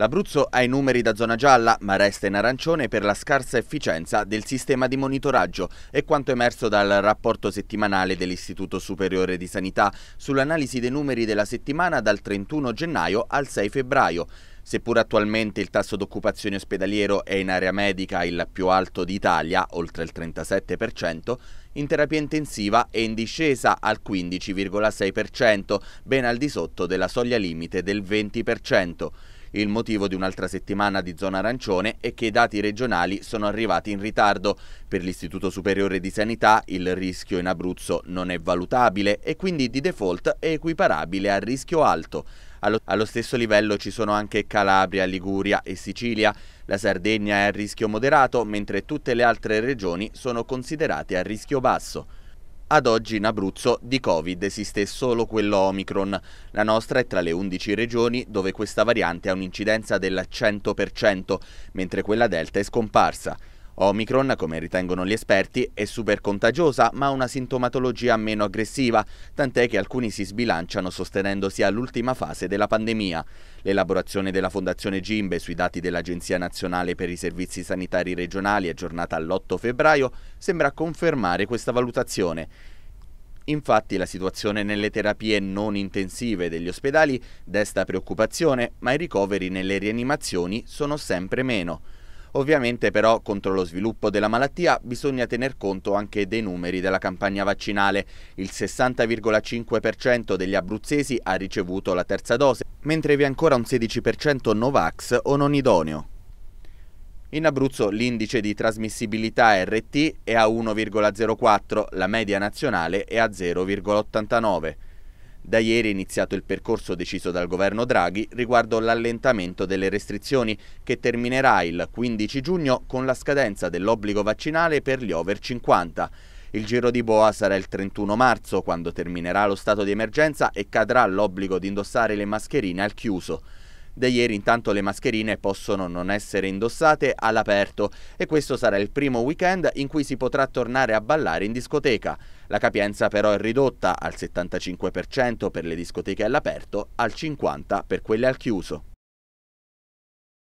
L'Abruzzo ha i numeri da zona gialla, ma resta in arancione per la scarsa efficienza del sistema di monitoraggio e quanto emerso dal rapporto settimanale dell'Istituto Superiore di Sanità sull'analisi dei numeri della settimana dal 31 gennaio al 6 febbraio. Seppur attualmente il tasso d'occupazione ospedaliero è in area medica il più alto d'Italia, oltre il 37%, in terapia intensiva è in discesa al 15,6%, ben al di sotto della soglia limite del 20%. Il motivo di un'altra settimana di zona arancione è che i dati regionali sono arrivati in ritardo. Per l'Istituto Superiore di Sanità il rischio in Abruzzo non è valutabile e quindi di default è equiparabile al rischio alto. Allo, allo stesso livello ci sono anche Calabria, Liguria e Sicilia. La Sardegna è a rischio moderato, mentre tutte le altre regioni sono considerate a rischio basso. Ad oggi in Abruzzo di Covid esiste solo quello Omicron. La nostra è tra le 11 regioni dove questa variante ha un'incidenza del 100%, mentre quella Delta è scomparsa. Omicron, come ritengono gli esperti, è super contagiosa ma ha una sintomatologia meno aggressiva, tant'è che alcuni si sbilanciano sostenendosi all'ultima fase della pandemia. L'elaborazione della Fondazione Gimbe sui dati dell'Agenzia Nazionale per i Servizi Sanitari Regionali aggiornata all'8 febbraio sembra confermare questa valutazione. Infatti la situazione nelle terapie non intensive degli ospedali desta preoccupazione, ma i ricoveri nelle rianimazioni sono sempre meno. Ovviamente però contro lo sviluppo della malattia bisogna tener conto anche dei numeri della campagna vaccinale. Il 60,5% degli abruzzesi ha ricevuto la terza dose, mentre vi è ancora un 16% Novax o non idoneo. In Abruzzo l'indice di trasmissibilità RT è a 1,04, la media nazionale è a 0,89. Da ieri è iniziato il percorso deciso dal governo Draghi riguardo l'allentamento delle restrizioni che terminerà il 15 giugno con la scadenza dell'obbligo vaccinale per gli over 50. Il giro di boa sarà il 31 marzo quando terminerà lo stato di emergenza e cadrà l'obbligo di indossare le mascherine al chiuso. Da ieri intanto le mascherine possono non essere indossate all'aperto e questo sarà il primo weekend in cui si potrà tornare a ballare in discoteca. La capienza però è ridotta al 75% per le discoteche all'aperto, al 50% per quelle al chiuso.